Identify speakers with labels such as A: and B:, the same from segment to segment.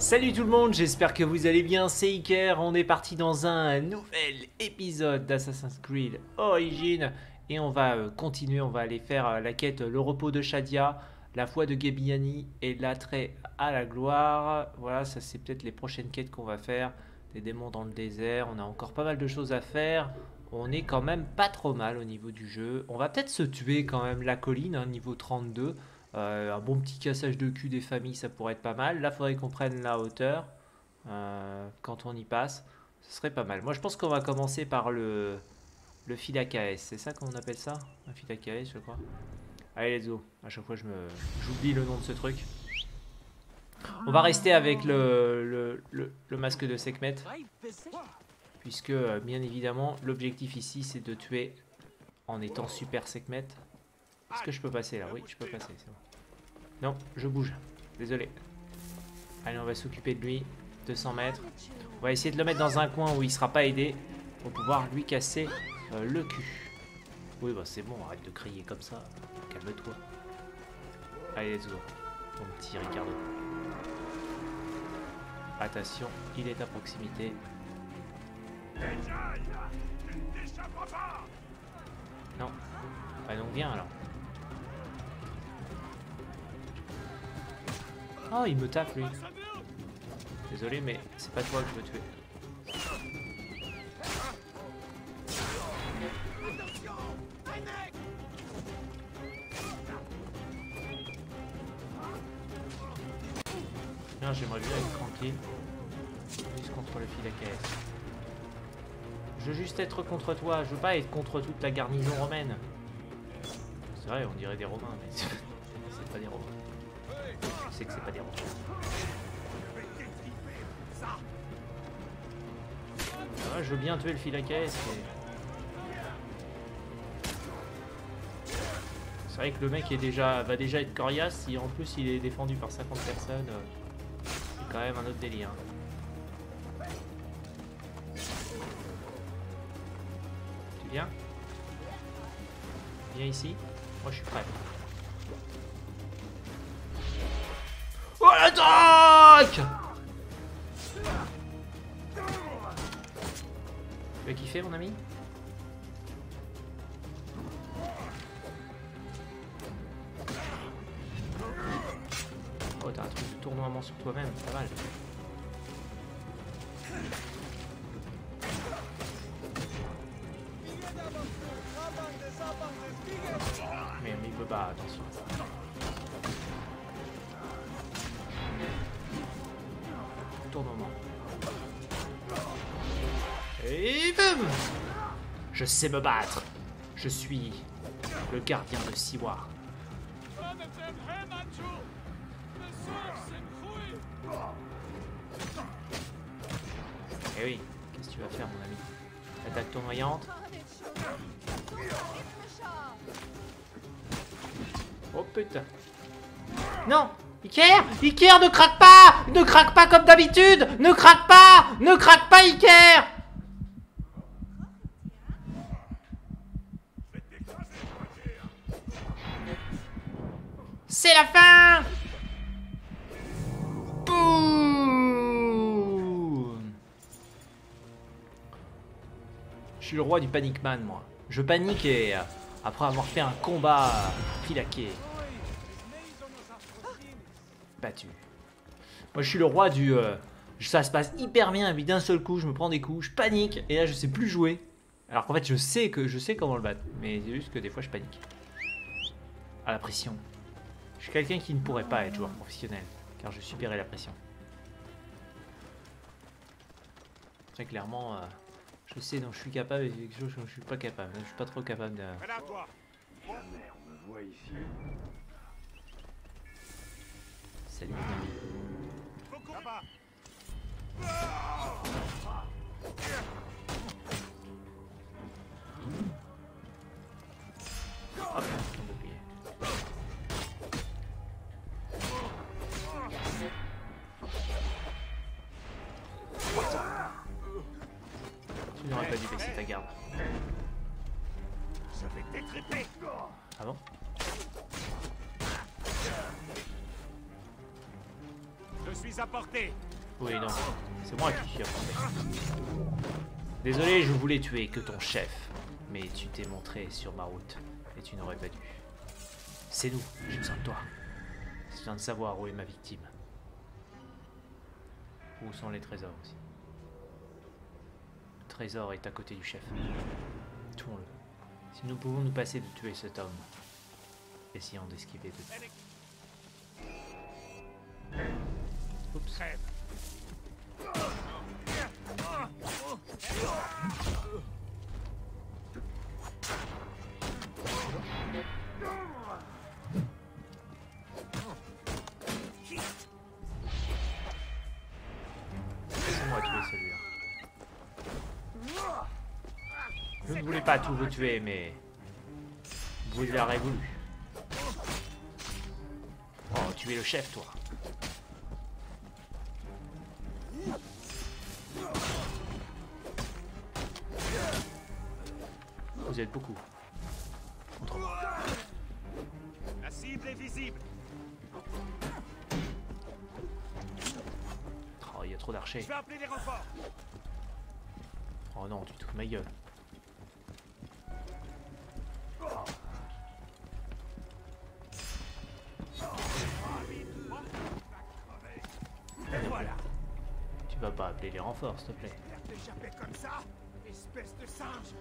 A: Salut tout le monde, j'espère que vous allez bien, c'est Iker, on est parti dans un nouvel épisode d'Assassin's Creed Origins et on va euh, continuer, on va aller faire euh, la quête Le repos de Shadia, la foi de Gebiani et l'attrait à la gloire. Voilà, ça c'est peut-être les prochaines quêtes qu'on va faire, des démons dans le désert, on a encore pas mal de choses à faire. On est quand même pas trop mal au niveau du jeu. On va peut-être se tuer quand même la colline, hein, niveau 32. Euh, un bon petit cassage de cul des familles, ça pourrait être pas mal. Là, il faudrait qu'on prenne la hauteur euh, quand on y passe. Ce serait pas mal. Moi, je pense qu'on va commencer par le, le fil AKS. C'est ça qu'on appelle ça? Un fil AKS, je crois. Allez, let's go. À chaque fois, je me, j'oublie le nom de ce truc. On va rester avec le, masque de Sekhmet. Puisque, euh, bien évidemment, l'objectif ici, c'est de tuer en étant super Sekhmet. Est-ce que je peux passer là? Oui, je peux passer, c'est bon. Non, je bouge. Désolé. Allez, on va s'occuper de lui. 200 mètres. On va essayer de le mettre dans un coin où il sera pas aidé pour pouvoir lui casser euh, le cul. Oui, bah c'est bon, arrête de crier comme ça. Calme-toi. Allez, let's go. Mon petit Ricardo. Attention, il est à proximité. Non. Bah donc viens alors. Oh, il me tape lui. Désolé, mais c'est pas toi que je veux tuer. Non, j'aimerais bien être tranquille. Juste contre le fil AKS. Je veux juste être contre toi, je veux pas être contre toute la garnison romaine. C'est vrai, on dirait des romains, mais c'est pas des romains. Que c'est pas des. Ah, je veux bien tuer le fil AKS, mais... C'est vrai que le mec est déjà, va déjà être coriace, si en plus il est défendu par 50 personnes, euh, c'est quand même un autre délire. Tu viens? Viens ici? Moi je suis prêt. Kiffer mon ami Oh t'as un truc de tournoiement sur toi-même, pas mal. Je sais me battre. Je suis le gardien de Siwa. Eh oui, qu'est-ce que tu vas faire mon ami Attaque tournoyante. Oh putain. Non Iker Iker ne craque pas Ne craque pas comme d'habitude Ne craque pas Ne craque pas Iker La fin Boum Je suis le roi du panic man moi. Je panique et euh, après avoir fait un combat filaqué. Battu. Moi je suis le roi du... euh, ça se passe hyper bien, et puis d'un seul coup je me prends des coups, je panique, et là je sais plus jouer. Alors qu'en fait je sais que je sais comment le battre, mais c'est juste que des fois je panique. À la pression. Je suis quelqu'un qui ne pourrait pas être joueur professionnel, car je subirais la pression. Très clairement, euh, je sais dont je suis capable et quelque chose dont je suis pas capable. Je suis pas trop capable de...
B: Jamais on me voit ici.
A: Salut mon ami. Hop, Tu n'aurais pas dû baisser ta garde.
B: Fait des trépés.
A: Ah bon
B: Le suis à portée.
A: Oui, non. C'est moi qui suis apporté. Désolé, je voulais tuer que ton chef. Mais tu t'es montré sur ma route. Et tu n'aurais pas dû. C'est nous, j'ai besoin de toi. J'ai besoin de savoir où est ma victime. Où sont les trésors aussi. Trésor est à côté du chef. Tuons-le. Si nous pouvons nous passer de tuer cet homme, essayons d'esquiver de... Oups. Ne voulais pas tout vous tuer, mais... Vous l'aurez voulu. Oh, tu es le chef, toi. Vous êtes beaucoup. Contre moi.
B: La cible est visible.
A: Oh, il y a trop d'archers.
B: Je vais appeler des renforts.
A: Oh non, tu te ma gueule.
B: Et voilà.
A: Tu vas pas appeler les renforts, s'il te plaît.
B: Comme ça Espèce de singe.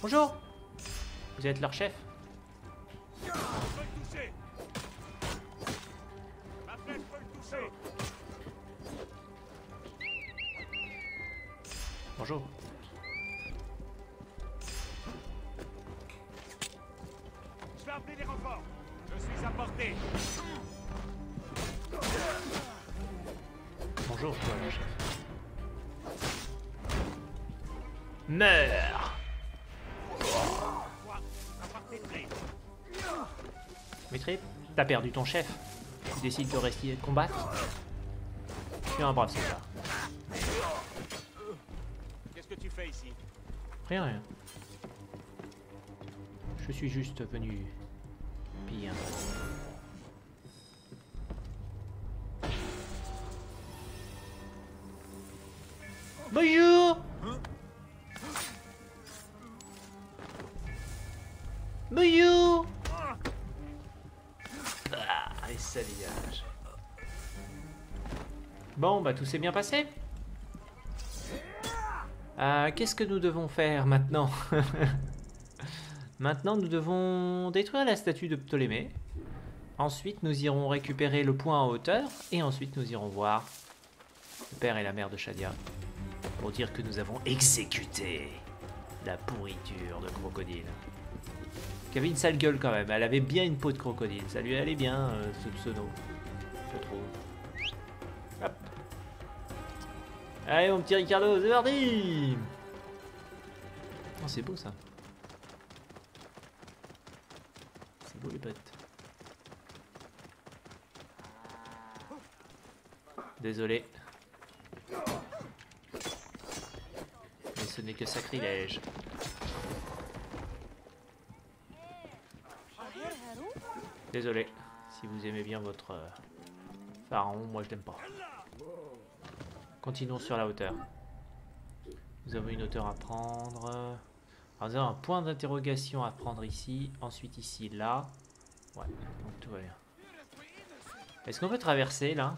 A: Bonjour Vous êtes leur chef?
B: Je peux le toucher. Ma flèche peut le toucher.
A: Bonjour.
B: Je vais appeler des renforts. Je suis à portée.
A: Bonjour, toi, mon chef. Meurs. Maître, t'as perdu ton chef. Tu décides de rester combattre Tu es un brave soldat. Rien, rien. Je suis juste venu piller un. Bonjour Bonjour Ah, ça dégage. Bon, bah tout s'est bien passé. Euh, Qu'est-ce que nous devons faire maintenant Maintenant, nous devons détruire la statue de Ptolémée. Ensuite, nous irons récupérer le point en hauteur. Et ensuite, nous irons voir le père et la mère de Shadia. Pour dire que nous avons exécuté la pourriture de crocodile. Qui avait une sale gueule quand même. Elle avait bien une peau de crocodile. Ça lui allait bien, euh, ce pseudo. Je trouve. Allez, mon petit Ricardo, c'est parti Oh, c'est beau ça. C'est beau les potes. Désolé. Mais ce n'est que sacrilège. Désolé. Si vous aimez bien votre euh, pharaon, moi je l'aime pas. Continuons sur la hauteur. Nous avons une hauteur à prendre. Alors, nous avons un point d'interrogation à prendre ici. Ensuite ici, là. Ouais, donc tout va bien. Est-ce qu'on peut traverser là?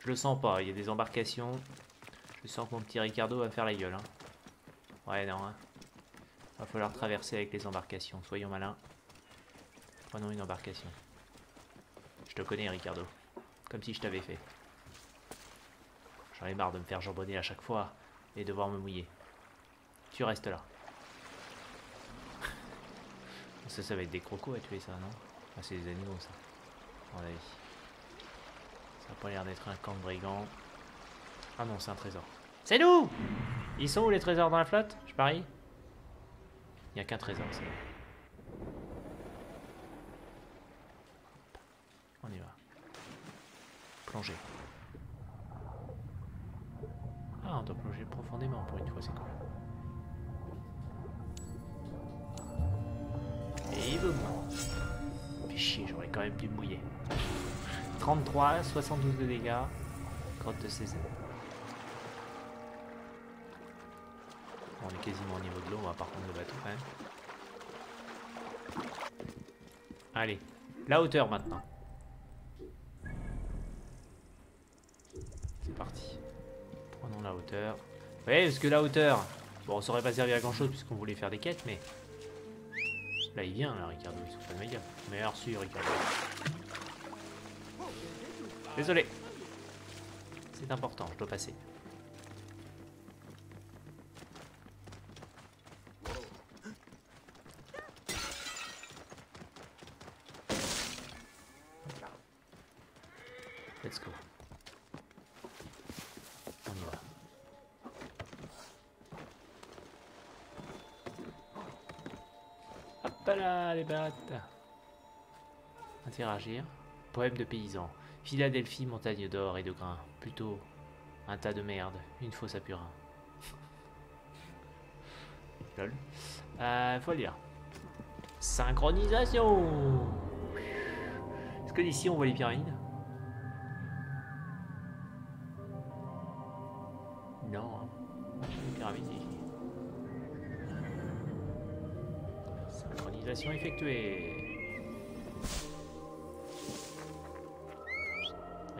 A: Je le sens pas, il y a des embarcations. Je sens que mon petit Ricardo va faire la gueule. hein. Ouais, non. Hein. Va falloir traverser avec les embarcations. Soyons malins. Prenons une embarcation. Je te connais, Ricardo. Comme si je t'avais fait. J'en ai marre de me faire jambonner à chaque fois et devoir me mouiller. Tu restes là. Ça, ça va être des crocos à tuer ça, non? Ah, c'est des animaux, ça. Ça a pas l'air d'être un camp de brigands. Ah non, c'est un trésor. C'est nous Ils sont où les trésors dans la flotte? Je parie? Il n'y a qu'un trésor, c'est On y va. Plonger. Ah, on doit plonger profondément pour une fois, c'est cool. Et boum chier, j'aurais quand même dû mouiller. 33, 72 de dégâts. Grotte de Césaire. On est quasiment au niveau de l'eau, on va par contre le bateau. Allez, la hauteur maintenant. Hauteur. Oui, parce que la hauteur, bon, ça aurait pas servi à grand chose puisqu'on voulait faire des quêtes, mais là il vient, là, Ricardo, il se fout de ma gueule. Merci, Ricardo. Désolé. C'est important, je dois passer. Poème de paysan. Philadelphie, montagne d'or et de grains. Plutôt un tas de merde. Une fosse à purin. Lol. Euh, faut le lire. Synchronisation Est-ce que d'ici on voit les pyramides? Non. hein. Les pyramides ici. Synchronisation effectuée.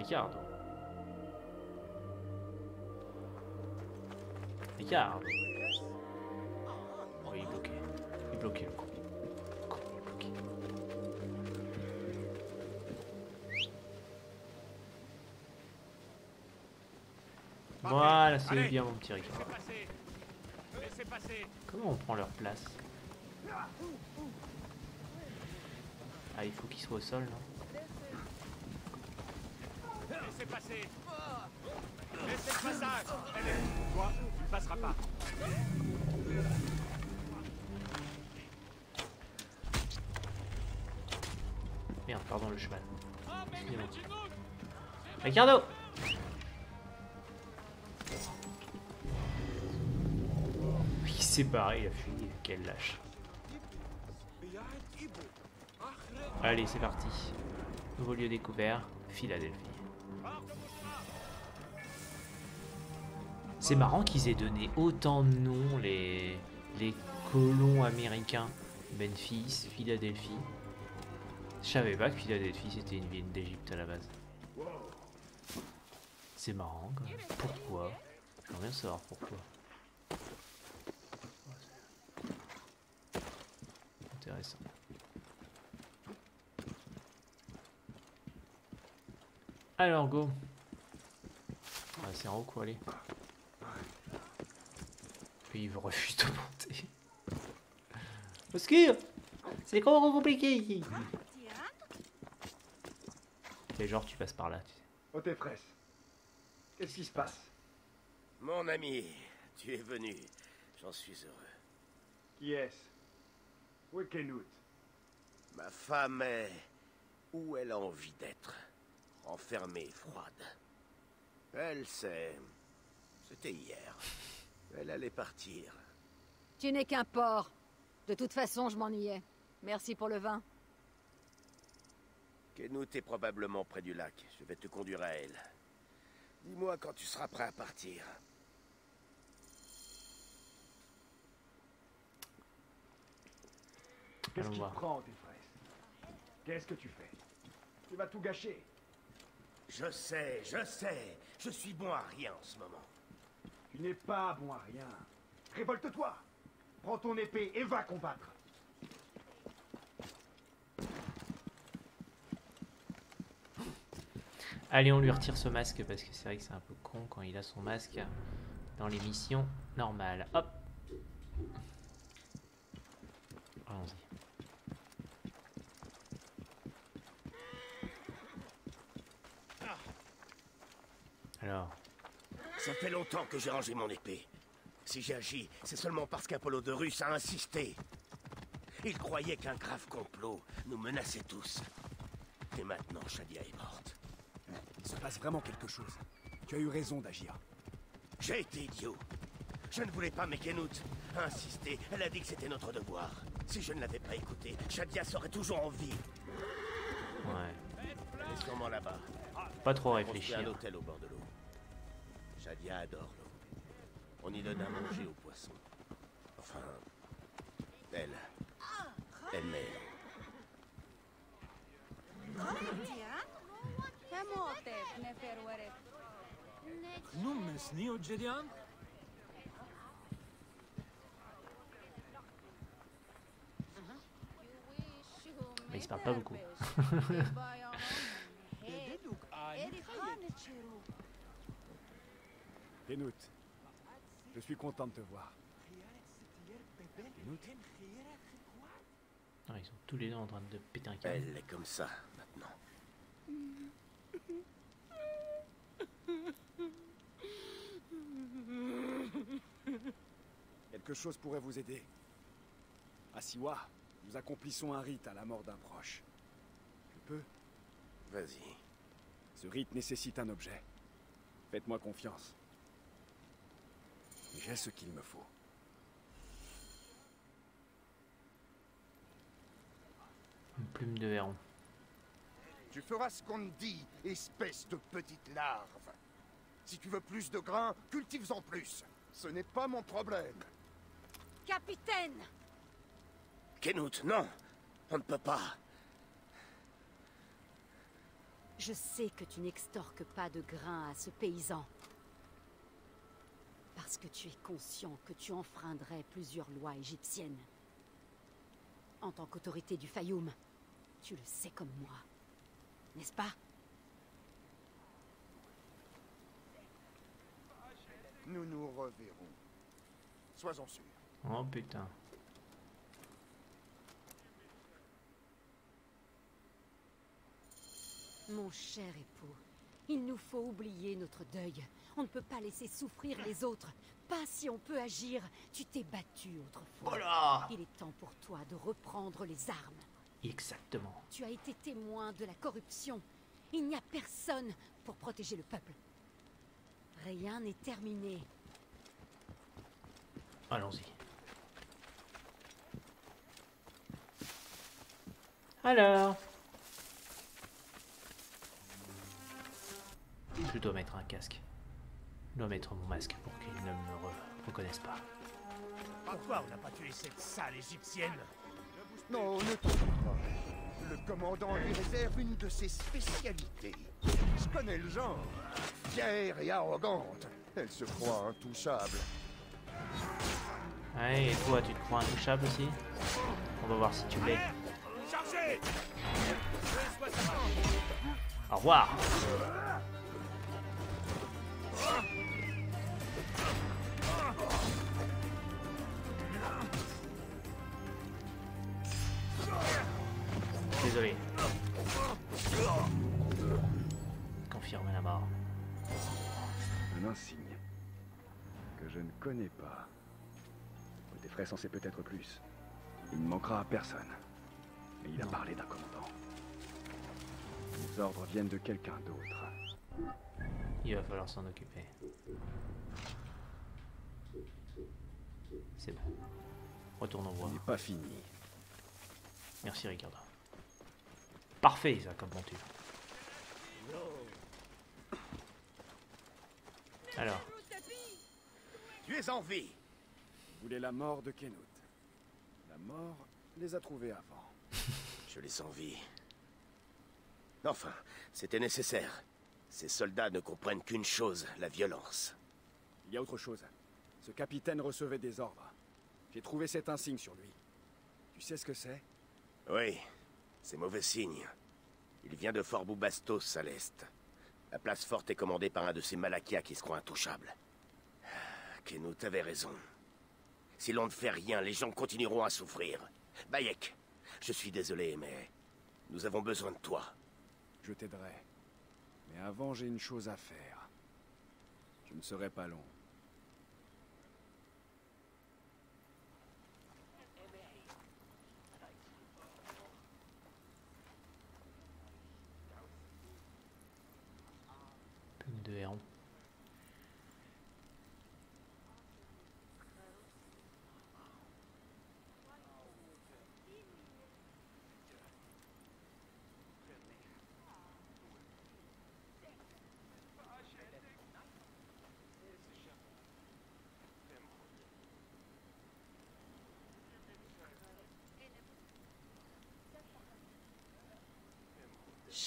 A: Regarde. Oh, il est bloqué. Il est bloqué le con. Voilà, c'est bien mon petit Ricard.
B: Laissez passer. Laissez passer.
A: Comment on prend leur place? Ah, il faut qu'ils soient au sol, non?
B: Laissez passer. Laissez le passage. Allez, toi, tu ne passeras pas.
A: Merde, pardon, le cheval. Excusez-moi. Ricardo Il s'est barré, il a fui. Quel lâche. Allez, c'est parti. Nouveau lieu découvert, Philadelphie. C'est marrant qu'ils aient donné autant de noms, les, les colons américains. Memphis, Philadelphie. Je savais pas que Philadelphie c'était une ville d'Égypte à la base. C'est marrant quand même. Pourquoi? J'aimerais bien savoir pourquoi. Intéressant. Alors go. Ah, c'est en haut quoi aller. Puis il refuse de monter. Au secours C'est trop compliqué ici? C'est genre tu passes par là. Tu sais?
C: Oh, t'es fraîche. Qu'est-ce qui se passe?
D: Mon ami, tu es venu. J'en suis heureux.
C: Qui est-ce? Où est Kenut
D: Ma femme est où elle a envie d'être. Enfermée et froide. Elle sait. C'était hier. Elle allait partir.
E: Tu n'es qu'un porc. De toute façon, je m'ennuyais. Merci pour le vin.
D: Kenut est probablement près du lac. Je vais te conduire à elle. Dis-moi quand tu seras prêt à partir.
C: Qu'est-ce qui prend, tes fraises? Qu'est-ce que tu fais? Tu vas tout gâcher.
D: Je sais, je sais. Je suis bon à rien en ce moment.
C: Tu n'es pas bon à rien. Révolte-toi Prends ton épée et va combattre
A: Allez, on lui retire ce masque parce que c'est vrai que c'est un peu con quand il a son masque dans les missions normales. Hop Allons-y. Alors,
D: Ça fait longtemps que j'ai rangé mon épée. Si j'ai agi, c'est seulement parce qu'Apollo de Russe a insisté. Il croyait qu'un grave complot nous menaçait tous. Et maintenant, Shadia est morte.
F: Il se passe vraiment quelque chose. Tu as eu raison d'agir.
D: J'ai été idiot. Je ne voulais pas, mais Kenut a insisté. Elle a dit que c'était notre devoir. Si je ne l'avais pas écouté, Shadia serait toujours en vie.
A: Ouais.
D: Elle est sûrement là-bas.
A: Pas trop
D: un
A: réfléchir.
D: hôtel au bord de l'eau. Shadia adore l'eau. On y donne à manger aux poissons. Enfin, elle. Elle met.
B: Nu mesni o Jedian?
A: Mais il se parle pas beaucoup.
F: Kenut, je suis content de te voir.
A: Ah, ils sont tous les deux en train de péter un câble.
D: Elle est comme ça, maintenant.
F: quelque chose pourrait vous aider. À Siwa, nous accomplissons un rite à la mort d'un proche. Je peux?
D: Vas-y.
F: Ce rite nécessite un objet. Faites-moi confiance. J'ai ce qu'il me faut.
A: Une plume de héron.
C: Tu feras ce qu'on te dit, espèce de petite larve. Si tu veux plus de grains, cultive-en plus. Ce n'est pas mon problème.
E: Capitaine
D: Kenut, non On ne peut pas.
E: Je sais que tu n'extorques pas de grains à ce paysan. Parce que tu es conscient que tu enfreindrais plusieurs lois égyptiennes. En tant qu'autorité du Fayoum, tu le sais comme moi. N'est-ce pas?
C: Nous nous reverrons. Sois-en sûr.
A: Oh putain.
E: Mon cher époux, il nous faut oublier notre deuil. On ne peut pas laisser souffrir les autres. Pas si on peut agir. Tu t'es battu autrefois.
A: Voilà
E: Il est temps pour toi de reprendre les armes.
A: Exactement.
E: Tu as été témoin de la corruption. Il n'y a personne pour protéger le peuple. Rien n'est terminé.
A: Allons-y. Alors Je dois mettre un casque. Je dois mettre mon masque pour qu'ils ne me re- reconnaissent pas.
D: Pourquoi on n'a pas tué cette sale égyptienne
C: Non, ne pas. Le commandant lui réserve une de ses spécialités. Je connais le genre. Fière et arrogante. Elle se croit intouchable.
A: Ouais, et toi, tu te crois intouchable aussi? On va voir si tu l'es.
B: Chargez
A: Au revoir
F: connais pas. Côté frais censé peut-être plus. Il ne manquera à personne. Mais il a parlé d'un commandant. Les ordres viennent de quelqu'un d'autre.
A: Il va falloir s'en occuper. C'est bon. Retournons voir.
F: Il n'est pas fini.
A: Merci Ricardo. Parfait ça comme monture. Alors,
D: Tu es en vie
F: Vous voulez la mort de Kenut. La mort les a trouvés avant.
D: Je les envie. Enfin, c'était nécessaire. Ces soldats ne comprennent qu'une chose, la violence.
F: Il y a autre chose. Ce capitaine recevait des ordres. J'ai trouvé cet insigne sur lui. Tu sais ce que c'est?
D: Oui, c'est mauvais signe. Il vient de Fort Boubastos, à l'est. La place forte est commandée par un de ces Malakias qui se croient intouchables. Kenut avait raison. Si l'on ne fait rien, les gens continueront à souffrir. Bayek, je suis désolé, mais nous avons besoin de toi.
F: Je t'aiderai. Mais avant, j'ai une chose à faire. Je ne serai pas long.
A: plume de héron.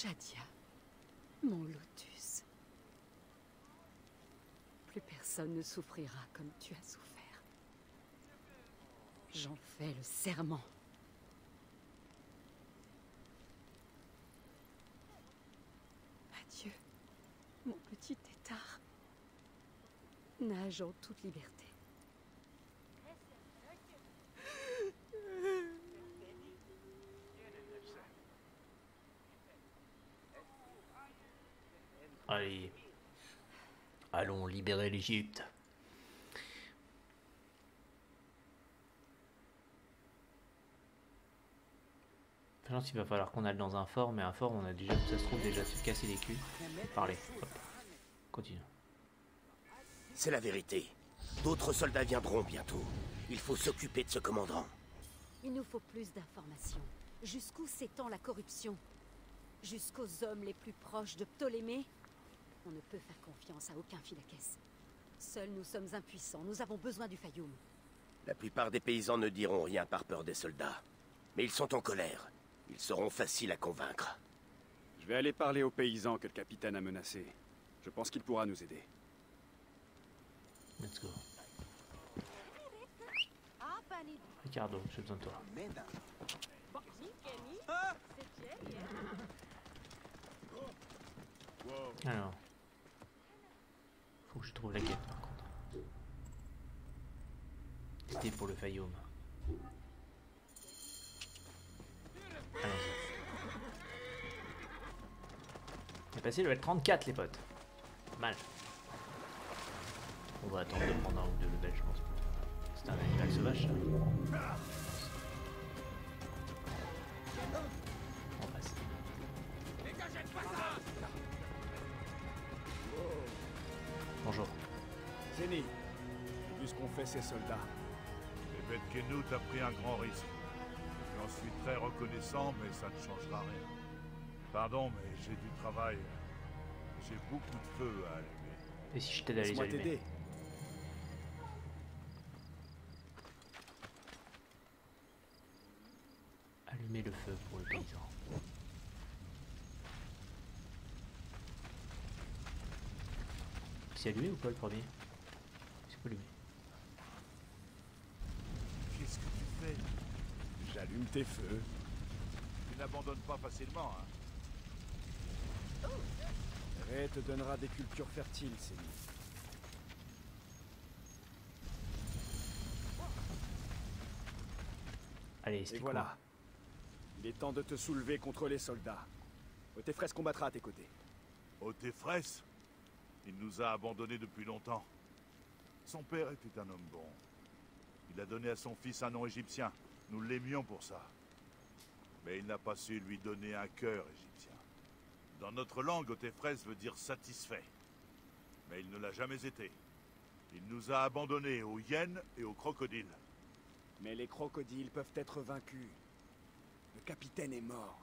E: Shadia, mon lotus. Plus personne ne souffrira comme tu as souffert. J'en fais le serment. Adieu, mon petit tétard. Nage en toute liberté.
A: Allez. Allons libérer l'Égypte. Je pense qu'il va falloir qu'on aille dans un fort, mais un fort, on a déjà, ça se trouve, déjà se casser les culs. Parlez. Hop. Continue.
D: C'est la vérité. D'autres soldats viendront bientôt. Il faut s'occuper de ce commandant.
E: Il nous faut plus d'informations. Jusqu'où s'étend la corruption? Jusqu'aux hommes les plus proches de Ptolémée? On ne peut faire confiance à aucun Philakès. Seuls nous sommes impuissants, nous avons besoin du Fayoum.
D: La plupart des paysans ne diront rien par peur des soldats. Mais ils sont en colère. Ils seront faciles à convaincre.
F: Je vais aller parler aux paysans que le capitaine a menacés. Je pense qu'il pourra nous aider.
A: Let's go. Ricardo, j'ai besoin de toi. Alors. Faut que je trouve la quête par contre. C'était pour le Fayoum. Allons-y. Passé level 34 les potes. Mal. On va attendre de prendre un ou deux levels je pense. C'est un animal sauvage ça.
F: J'ai vu ce qu'ont fait ces soldats.
B: Et Ben Kenut a pris un grand risque. J'en suis très reconnaissant, mais ça ne changera rien. Pardon, mais j'ai du travail. J'ai beaucoup de feu à allumer.
A: Et si je t'aide à les allumer
F: t'aider.
A: Allumer le feu pour le paysan. C'est allumé ou pas le premier? Allumé.
B: Qu'est-ce que tu fais
F: J'allume tes feux.
B: Tu n'abandonnes pas facilement, hein?
F: Ray te donnera des cultures fertiles, Zéni.
A: Allez,
F: Et
A: explique-moi.
F: voilà. Il est temps de te soulever contre les soldats. Otefres combattra à tes côtés.
B: Otefres? Il nous a abandonnés depuis longtemps. Son père était un homme bon. Il a donné à son fils un nom égyptien. Nous l'aimions pour ça. Mais il n'a pas su lui donner un cœur égyptien. Dans notre langue, Otefres veut dire satisfait. Mais il ne l'a jamais été. Il nous a abandonnés aux hyènes et aux crocodiles.
F: Mais les crocodiles peuvent être vaincus. Le capitaine est mort.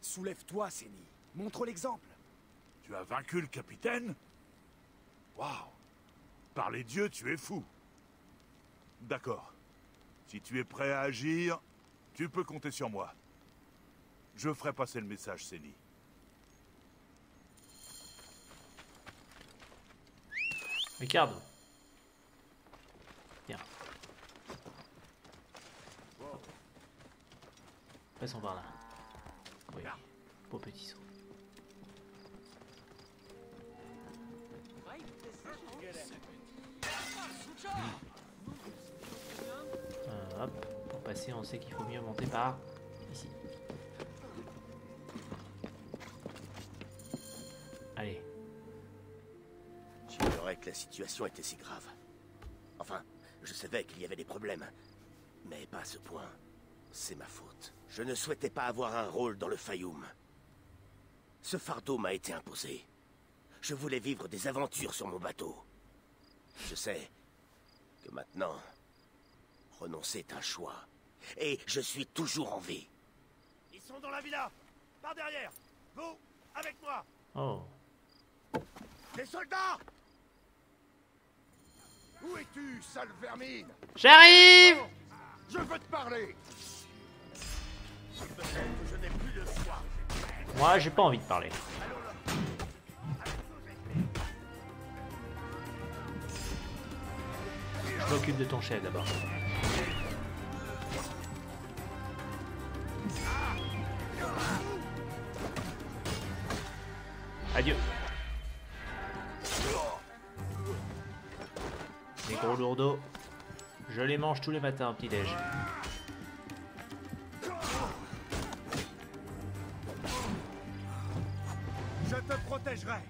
F: Soulève-toi, Séni. Montre l'exemple.
B: Tu as vaincu le capitaine? Waouh Par les dieux, tu es fou D'accord. Si tu es prêt à agir, tu peux compter sur moi. Je ferai passer le message, Séni.
A: Ricardo. Viens. Passons par là. Oui. Beau petit saut. Euh, hop, pour passer, on sait qu'il faut mieux monter par ici. Allez,
D: J'ignorais que la situation était si grave. Enfin, je savais qu'il y avait des problèmes. Mais pas à ce point. C'est ma faute. Je ne souhaitais pas avoir un rôle dans le Fayoum. Ce fardeau m'a été imposé. Je voulais vivre des aventures sur mon bateau. Je sais que maintenant, renoncer est un choix. Et je suis toujours en vie. Ils sont dans la villa Par derrière Vous, avec moi
A: oh,
D: Les soldats
C: Où es-tu, sale vermine?
A: J'arrive
C: Je veux te parler
D: Peut-être que je n'ai plus le choix.
A: Moi, j'ai pas envie de parler. Je m'occupe de ton chef d'abord. Adieu. Les gros lourdeaux, je les mange tous les matins au petit-déj.
C: Je te protégerai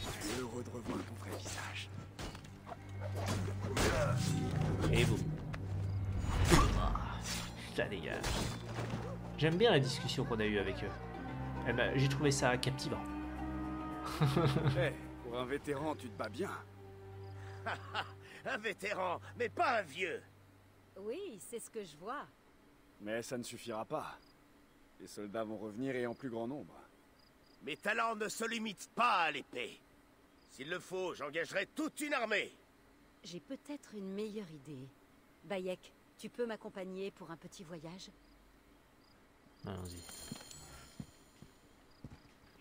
F: Je suis heureux de revoir ton vrai visage.
A: Et vous Ah, Ça dégage. J'aime bien la discussion qu'on a eue avec eux. Eh ben, J'ai trouvé ça captivant.
F: Eh, pour un vétéran, tu te bats bien.
D: Un vétéran, mais pas un vieux.
E: Oui, c'est ce que je vois.
F: Mais ça ne suffira pas. Les soldats vont revenir et en plus grand nombre.
D: Mes talents ne se limitent pas à l'épée. S'il le faut, j'engagerai toute une armée.
E: J'ai peut-être une meilleure idée. Bayek, tu peux m'accompagner pour un petit voyage?
A: Allons-y.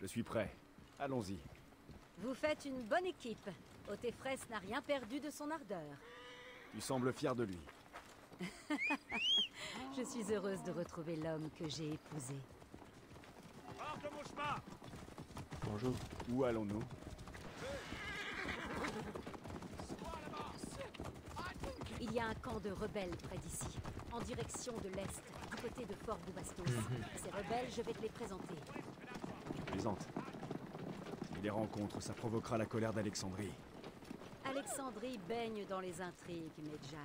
F: Je suis prêt. Allons-y.
E: Vous faites une bonne équipe. Otefres n'a rien perdu de son ardeur.
F: Tu sembles fier de lui.
E: Je suis heureuse de retrouver l'homme que j'ai épousé.
D: Hors de mon chemin
A: Bonjour.
F: Où allons-nous?
E: Il y a un camp de rebelles près d'ici, en direction de l'est, du côté de Fort Boubastos. Ces rebelles, je vais te les présenter.
F: Plaisante. Si les rencontres, ça provoquera la colère d'Alexandrie.
E: Alexandrie baigne dans les intrigues, Medjay.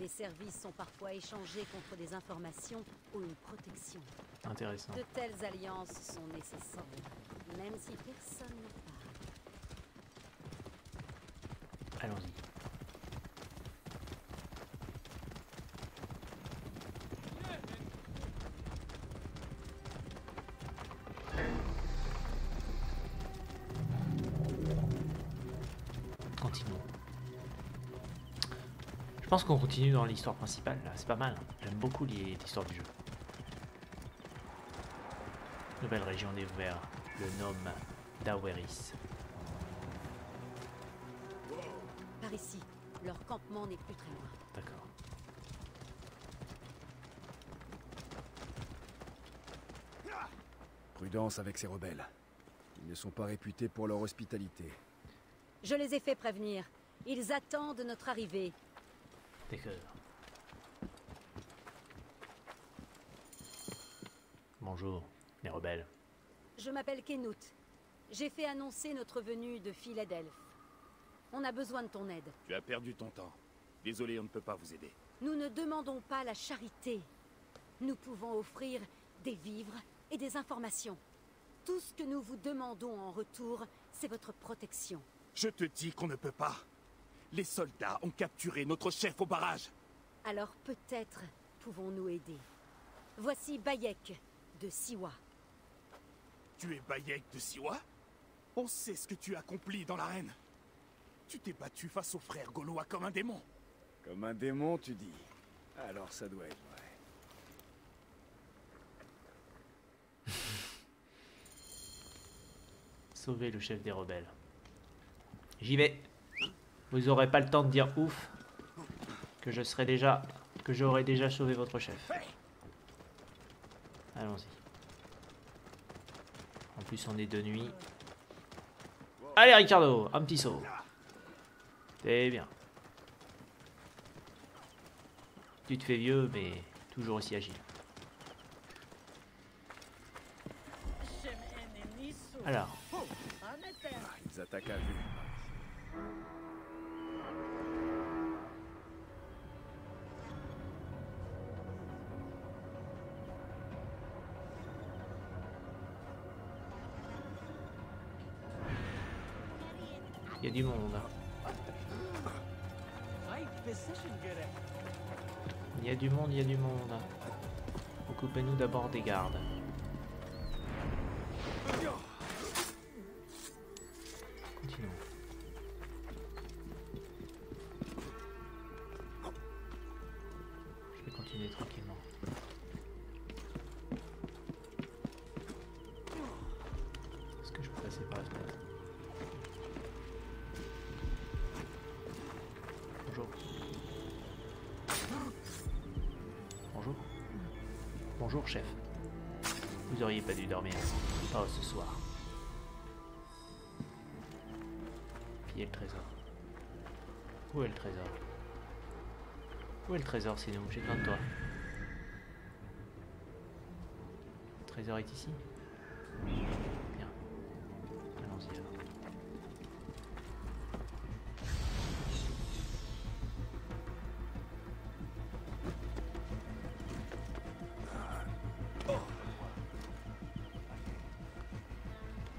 E: Des services sont parfois échangés contre des informations ou une protection.
A: Intéressant.
E: De telles alliances sont nécessaires, même si personne ne parle.
A: Allons-y. Je pense qu'on continue dans l'histoire principale là, c'est pas mal. J'aime beaucoup l'histoire du jeu. Nouvelle région découverte, le nom d'Aweris.
E: Par ici, leur campement n'est plus très loin.
A: D'accord.
F: Prudence avec ces rebelles. Ils ne sont pas réputés pour leur hospitalité.
E: Je les ai fait prévenir. Ils attendent notre arrivée.
A: D'accord. Bonjour, les rebelles.
E: Je m'appelle Kenut. J'ai fait annoncer notre venue de Philadelphie. On a besoin de ton aide.
D: Tu as perdu ton temps. Désolé, on ne peut pas vous aider.
E: Nous ne demandons pas la charité. Nous pouvons offrir des vivres et des informations. Tout ce que nous vous demandons en retour, c'est votre protection.
G: Je te dis qu'on ne peut pas. Les soldats ont capturé notre chef au barrage.
E: Alors peut-être pouvons-nous aider. Voici Bayek de Siwa.
G: Tu es Bayek de Siwa? On sait ce que tu as accompli dans l'arène. Tu t'es battu face aux frères gaulois comme un démon.
F: Comme un démon, tu dis. Alors ça doit être vrai.
A: Sauver le chef des rebelles. J'y vais. Vous aurez pas le temps de dire ouf que je serai déjà que j'aurai déjà sauvé votre chef. Allons-y. En plus on est de nuit. Allez Ricardo, un petit saut. C'est bien. Tu te fais vieux mais toujours aussi agile. Alors,
F: Ah, ils attaquent à vue.
A: Monde. Il y a du monde, il y a du monde. Occupez-nous d'abord des gardes. Le trésor sinon J'ai besoin de toi. Le trésor est ici Bien. Allons-y alors.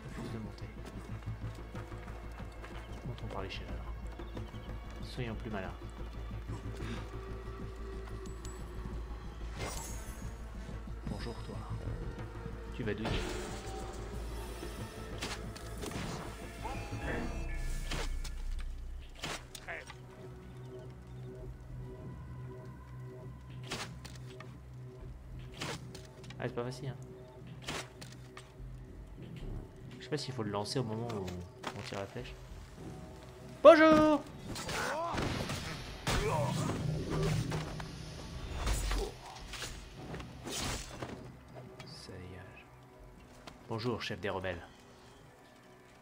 A: Refuse de monter. Montons par l'échelle alors. Soyons plus malins. Bonjour toi. Tu vas douiller. Ah, c'est pas facile, hein. Je sais pas s'il faut le lancer au moment où on tire la flèche. Bonjour Bonjour, chef des rebelles.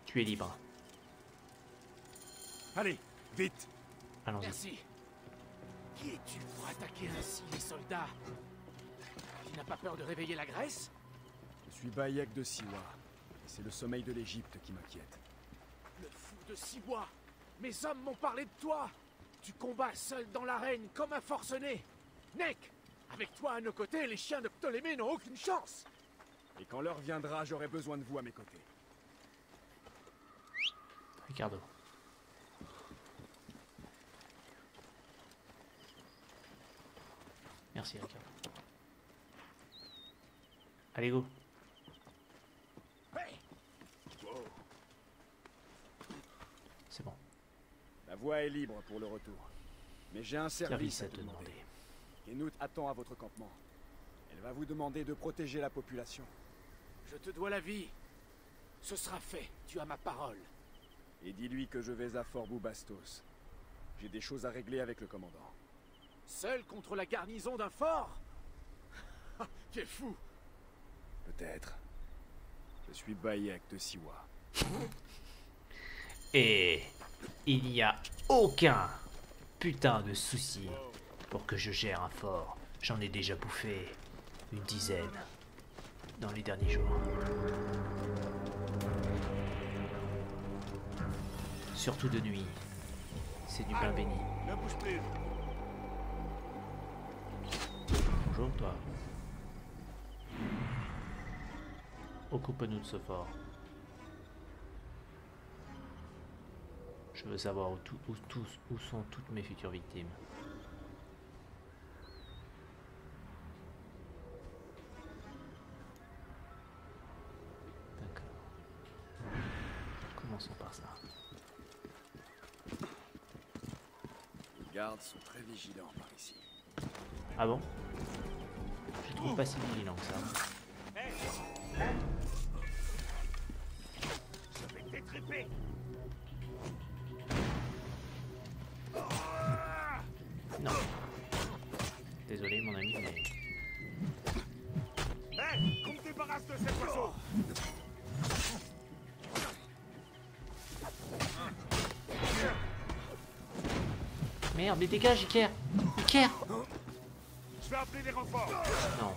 A: Tu es libre.
G: Allez, vite
A: Allons-y.
G: Merci. Qui es-tu pour attaquer ainsi les soldats Tu n'as pas peur de réveiller la Grèce
F: Je suis Bayek de Siwa. et C'est le sommeil de l'Égypte qui m'inquiète.
G: Le fou de Siwa Mes hommes m'ont parlé de toi Tu combats seul dans l'arène comme un forcené Nek Avec toi à nos côtés, les chiens de Ptolémée n'ont aucune chance
F: Et quand l'heure viendra, j'aurai besoin de vous à mes côtés.
A: Ricardo. Merci, Ricardo. Allez, go. C'est bon.
F: La voie est libre pour le retour. Mais j'ai un service
A: Service
F: à
A: à
F: te demander.
A: demander.
F: Kenut attend à votre campement. Elle va vous demander de protéger la population.
G: Je te dois la vie. Ce sera fait, tu as ma parole.
F: Et dis-lui que je vais à Fort Boubastos. J'ai des choses à régler avec le commandant.
G: Seul contre la garnison d'un fort? Tu es fou
F: Peut-être. Je suis Bayek de Siwa.
A: Et il n'y a aucun putain de souci pour que je gère un fort. J'en ai déjà bouffé une dizaine dans les derniers jours. Surtout de nuit. C'est du pain béni.
B: Ne bouge plus.
A: Bonjour toi. Occupe-nous de ce fort. Je veux savoir où, tout- où tous- où sont toutes mes futures victimes.
F: Gardes sont très vigilants par ici.
A: Ah bon? Je trouve pas si vigilant que ça. Non. Désolé mon ami, mais...
B: Hé Qu'on me débarrasse de cet oiseau
A: Merde, mais dégage, Iker Iker
B: Je vais appeler les renforts
A: Non,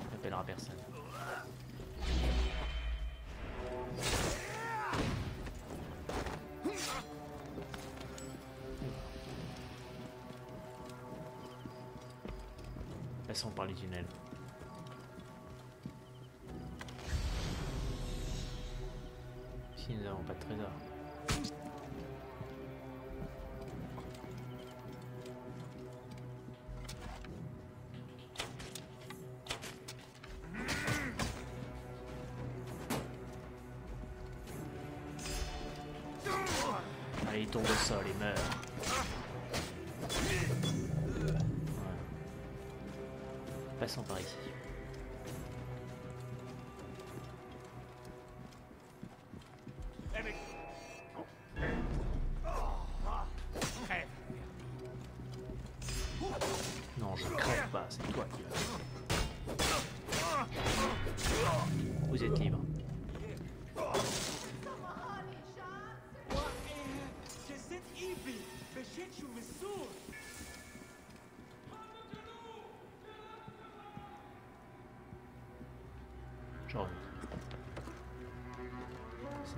A: on n'appellera personne. Passons par les tunnels. Si nous n'avons pas de trésor. Tombe au sol et meurt. Ouais. Passons par ici.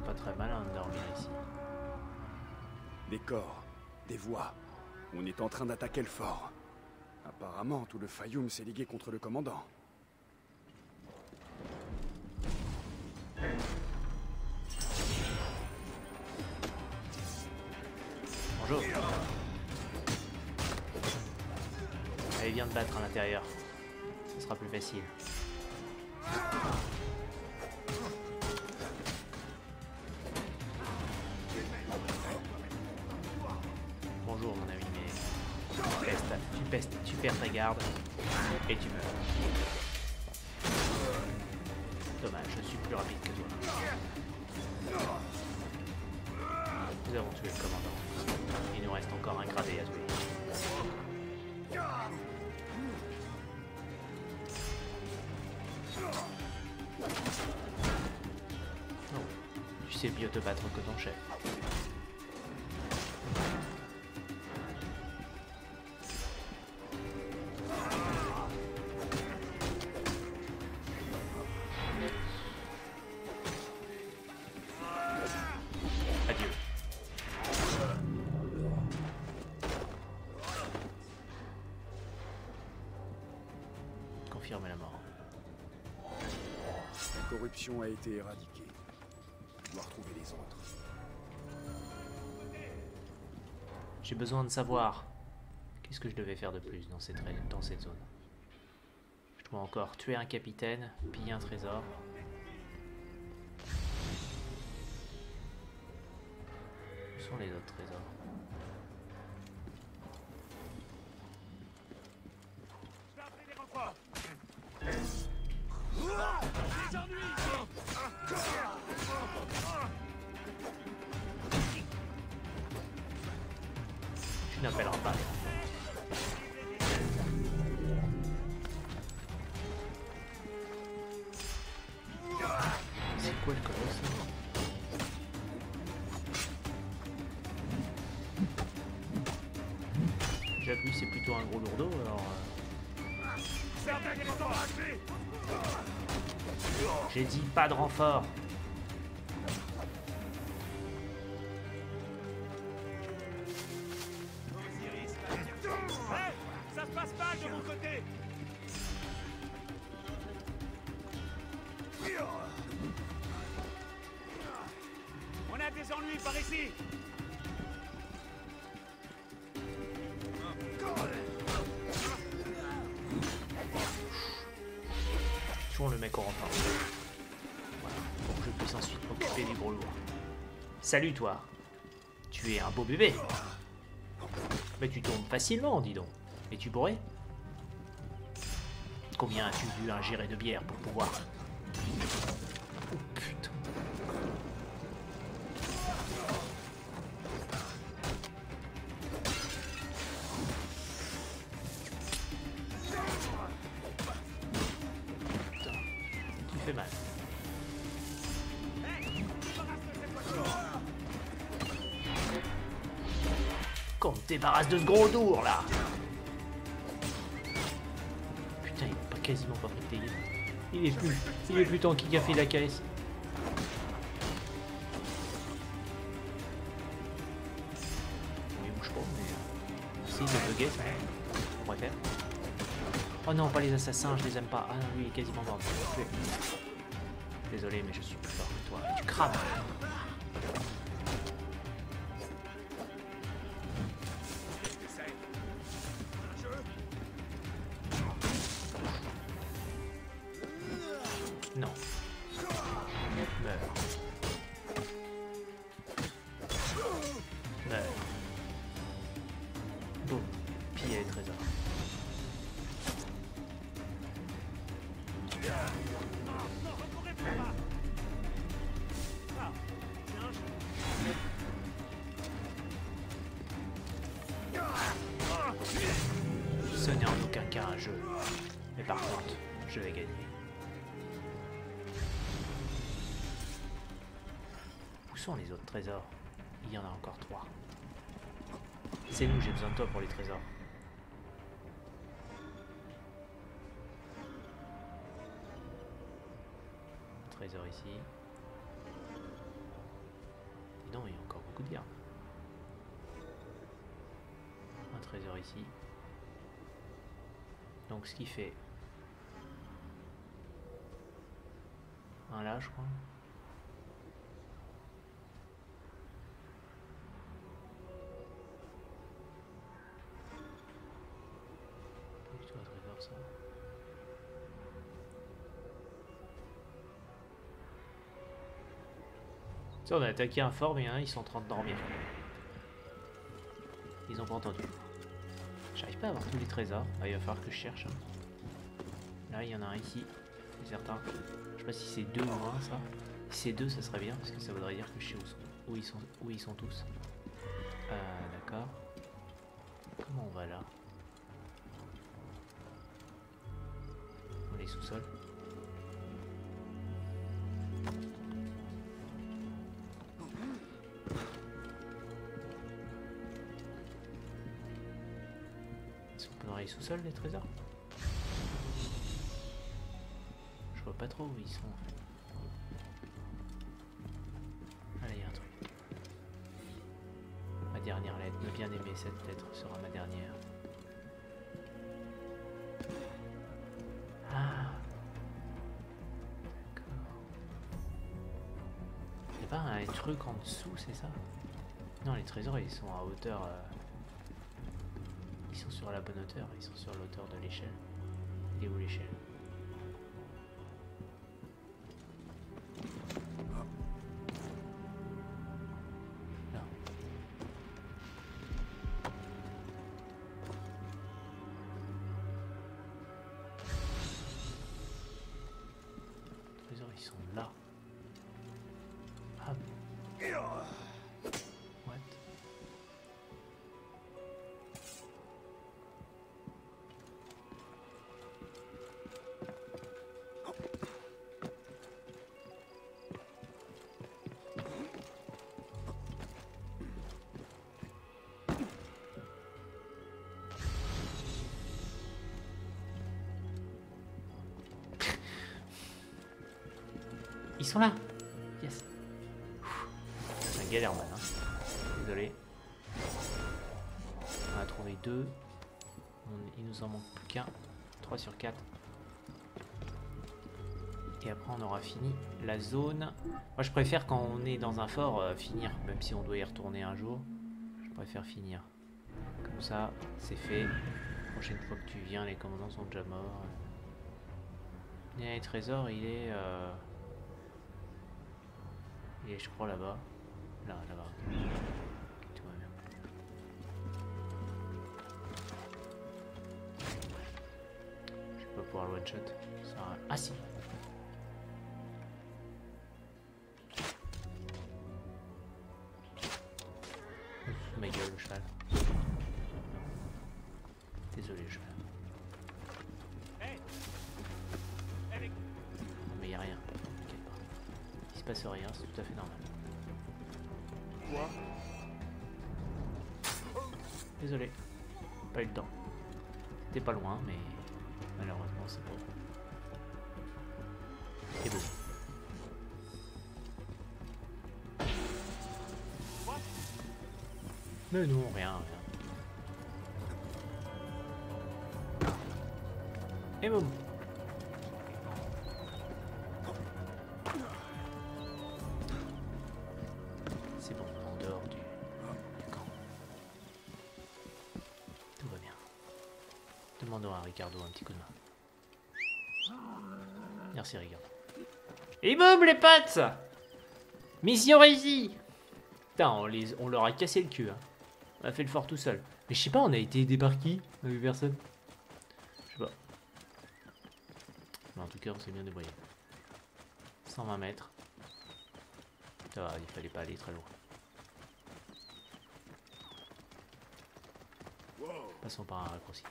A: Pas très malin de dormir ici.
F: Des corps, des voix. On est en train d'attaquer le fort. Apparemment, tout le Fayoum s'est ligué contre le commandant.
A: Bonjour. Allez, viens te battre à l'intérieur. Ce sera plus facile. Perds ta garde et tu meurs. Dommage, je suis plus rapide que toi. Nous avons tué le commandant. Il nous reste encore un gradé à tuer. Non, tu sais mieux te battre que ton chef. J'ai besoin de savoir qu'est-ce que je devais faire de plus dans cette, dans cette zone? Je dois encore tuer un capitaine, piller un trésor. Où sont les autres trésors? C'est plutôt un gros lourdeau alors... euh, J'ai dit pas de renfort Salut toi. Tu es un beau bébé. Mais tu tombes facilement, dis donc. Et tu pourrais Combien as-tu un géré de bière pour pouvoir? Oh putain. Putain, tu fais mal? Qu'on te débarrasse de ce gros lourd là Putain, il est pas quasiment pas pris de. Il est plus, il est plus tanky qu'a fait la caisse. Il bouge pas, mais... euh, Si, il est bugué, ça. On pourrait faire. Oh non, pas les assassins, je les aime pas. Ah non, lui, il est quasiment mort. Désolé, mais je suis plus fort que toi. Tu crames toi pour les trésors. Trésor ici. Et non, il y a encore beaucoup de gardes. Un trésor ici. Donc ce qui fait un là, je crois. On a attaqué un fort, mais hein, ils sont en train de dormir. Ils ont pas entendu. J'arrive pas à avoir tous les trésors. Ah, il va falloir que je cherche. hein. Là, il y en a un ici. C'est certain. Je sais pas si c'est deux ou un, ça. Si c'est deux, ça serait bien, parce que ça voudrait dire que je sais où, ils sont tous. Euh, d'accord. Comment on va là? On est sous-sol. Dans les trésors Je vois pas trop où ils sont. Ah là y a un truc. Ma dernière lettre, me bien aimer cette lettre sera ma dernière. Ah D'accord. Y'a pas un truc en dessous, c'est ça? Non, les trésors ils sont à hauteur. euh, sur la bonne hauteur, ils sont sur l'hauteur de l'échelle. Il est où l'échelle Ils sont là Yes C'est un galère man, hein. Désolé. On a trouvé deux. Il nous en manque plus qu'un. 3 sur 4. Et après on aura fini la zone. Moi je préfère quand on est dans un fort euh, finir, même si on doit y retourner un jour. Je préfère finir. Comme ça, c'est fait. Prochaine fois que tu viens, les commandants sont déjà morts. Et les trésors, il est... euh, Est je crois là-bas. Là, là-bas. Tout va bien. Je pas pouvoir le one-shot. Ah si Ma gueule, le cheval. Désolé, cheval. Se passe rien, c'est tout à fait normal.
G: Quoi?
A: Désolé. Pas eu le temps. C'était pas loin, mais malheureusement, c'est pas bon. Et bon. Mais non, rien, rien. Et boum Un petit coup de main. Merci Ricardo. Et boum les potes Mission réussie Putain, on, les, on leur a cassé le cul. hein. On a fait le fort tout seul. Mais je sais pas, on a été aidé par qui? On a vu personne Je sais pas. Mais en tout cas, on s'est bien débrouillé. 120 mètres. Il fallait pas aller très loin. Passons par un raccourci.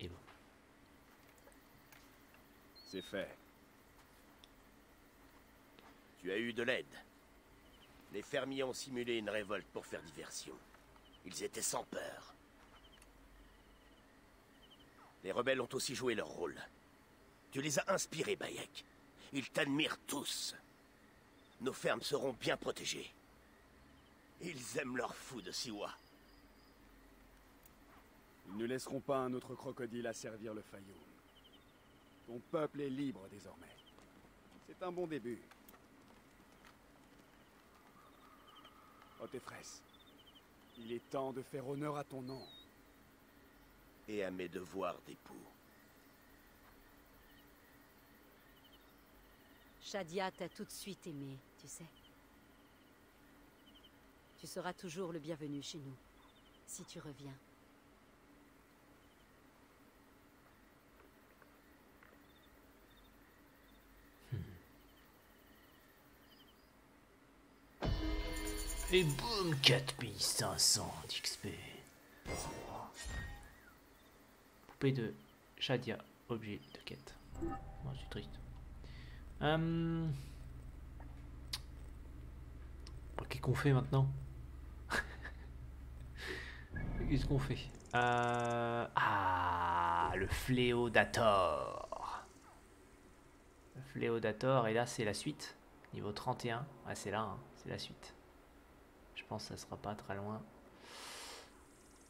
A: Et bon.
F: C'est fait.
D: Tu as eu de l'aide. Les fermiers ont simulé une révolte pour faire diversion. Ils étaient sans peur. Les rebelles ont aussi joué leur rôle. Tu les as inspirés, Bayek. Ils t'admirent tous. Nos fermes seront bien protégées. Ils aiment leur fou de Siwa.
F: Ils ne laisseront pas un autre crocodile asservir le Fayoum. Ton peuple est libre désormais. C'est un bon début. Otefres, il est temps de faire honneur à ton nom.
D: Et à mes devoirs d'époux.
E: Shadia t'a tout de suite aimé, tu sais. Tu seras toujours le bienvenu chez nous, si tu reviens.
A: Et boum, 4500 d'XP. Poupée de Shadia, objet de quête. Moi, je suis triste. Hum... Qu'est-ce qu'on fait maintenant? Qu'est-ce qu'on fait? Euh, Ah, le fléau d'Ator. Le fléau d'Ator, et là c'est la suite. Niveau 31. Ah, c'est là, hein, c'est la suite. Je pense que ça sera pas très loin.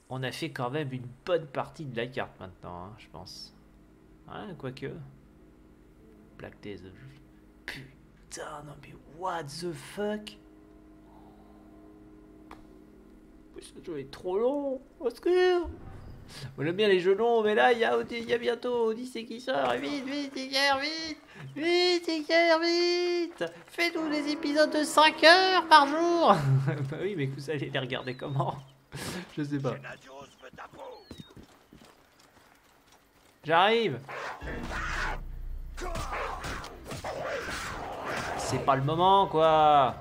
A: On a fait quand même une bonne partie de la carte maintenant, hein, je pense. Ouais, quoique. Black Days of... Putain, non mais what the fuck? Ce jeu est trop long, au On aime bien les jeux longs, mais là, il y a, y a bientôt Odyssey qui sort? Vite, vite, Iker, vite! Vite, Iker, vite! Fais-nous des épisodes de 5 heures par jour! Bah oui, mais vous allez les regarder comment? Je sais pas. J'arrive! C'est pas le moment, quoi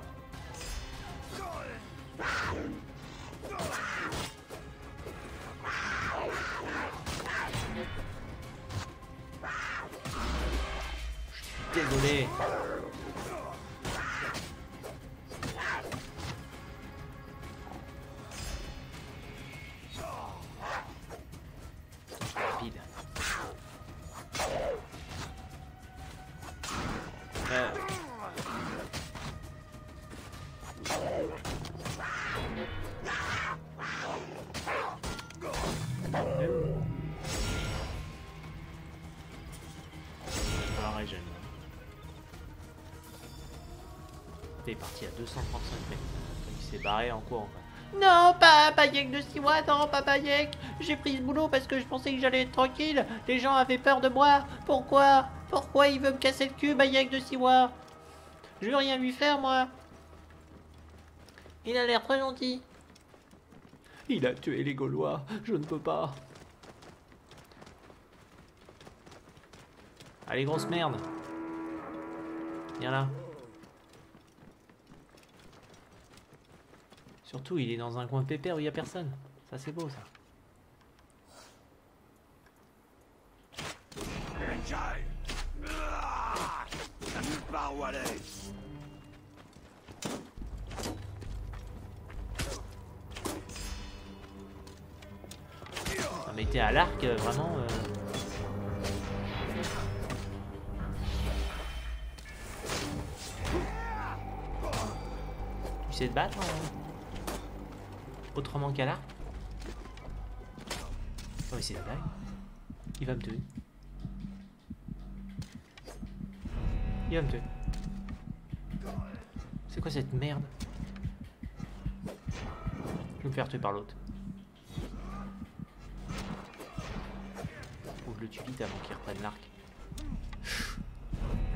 A: Je suis Désolé. S'est barré en courant. quoi. Non, pas Bayek de Siwa, non, pas Bayek. J'ai pris ce boulot parce que je pensais que j'allais être tranquille. Les gens avaient peur de moi. Pourquoi? Pourquoi il veut me casser le cul, Bayek de Siwa Je veux rien lui faire, moi. Il a l'air très gentil. Il a tué les Gaulois. Je ne peux pas. Allez, grosse merde. Viens là. Surtout, il est dans un coin pépère où il n'y a personne. Ça, c'est beau, ça. Autrement qu'à l'arc Oh, mais c'est la blague. Il va me tuer. Il va me tuer. C'est quoi cette merde? Je vais me faire tuer par l'autre. Faut je le tue vite avant qu'il reprenne l'arc.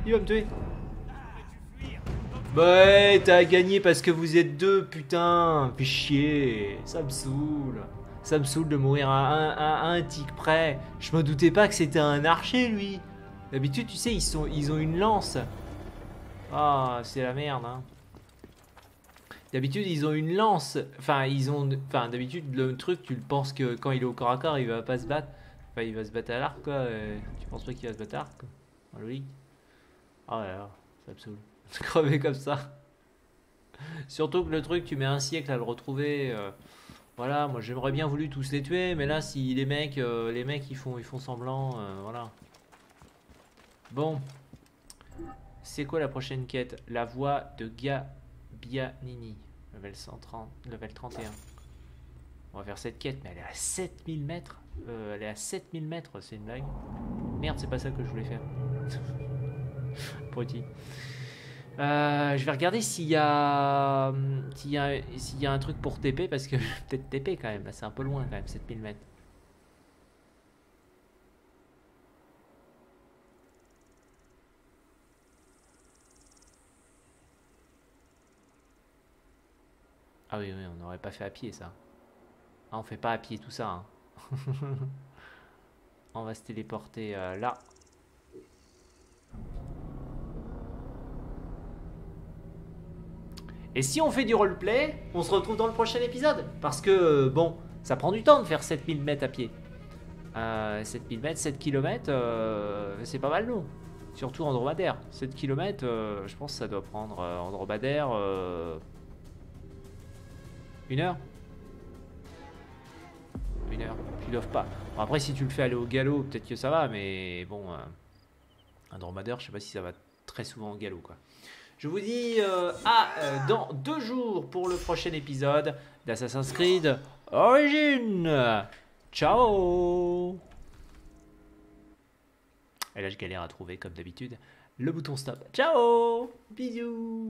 A: Il va me tuer. Bah ouais, t'as gagné parce que vous êtes deux, putain. Fais chier. Ça me saoule. Ça me saoule de mourir à un, tic près. Je me doutais pas que c'était un archer, lui. D'habitude, tu sais, ils, ont une lance. Ah, c'est la merde, hein. D'habitude, ils ont une lance. Enfin, ils ont. Enfin, d'habitude, le truc, tu le penses que quand il est au corps à corps, il va pas se battre. Enfin, il va se battre à l'arc, quoi. Tu penses pas qu'il va se battre à l'arc, quoi. En. Oh là là, ça me saoule. Crever comme ça. Surtout que le truc, tu mets un siècle à le retrouver. euh, voilà, moi j'aimerais bien voulu tous les tuer, mais là, si les mecs, euh, les mecs ils font, ils font semblant, euh, voilà. Bon. C'est quoi la prochaine quête? La voix de Gabianini. Level 130, level 31. On va faire cette quête, mais elle est à 7000 mètres. Elle est à 7000 mètres, c'est une blague. Merde, c'est pas ça que je voulais faire. Petit. Euh, je vais regarder s'il y a s'il y a un truc pour TP parce que peut-être TP quand même c'est un peu loin quand même 7000 mètres. Ah oui oui on n'aurait pas fait à pied ça. Ah on fait pas à pied tout ça. hein. on va se téléporter euh, là. Et si on fait du roleplay, on se retrouve dans le prochain épisode. Parce que, euh, bon, ça prend du temps de faire 7000 mètres à pied. Euh, 7000 mètres, 7 km, euh, c'est pas mal long. Surtout en dromadaire. 7 km, euh, je pense que ça doit prendre euh, en dromadaire euh, une heure. Une heure, tu dois pas. Bon, après, si tu le fais aller au galop, peut-être que ça va, mais bon, euh, un dromadaire, je sais pas si ça va très souvent au galop, quoi. Je vous dis euh, à euh, dans deux jours pour le prochain épisode d'Assassin's Creed Origin. Ciao Et là, je galère à trouver, comme d'habitude, le bouton stop. Ciao Bisous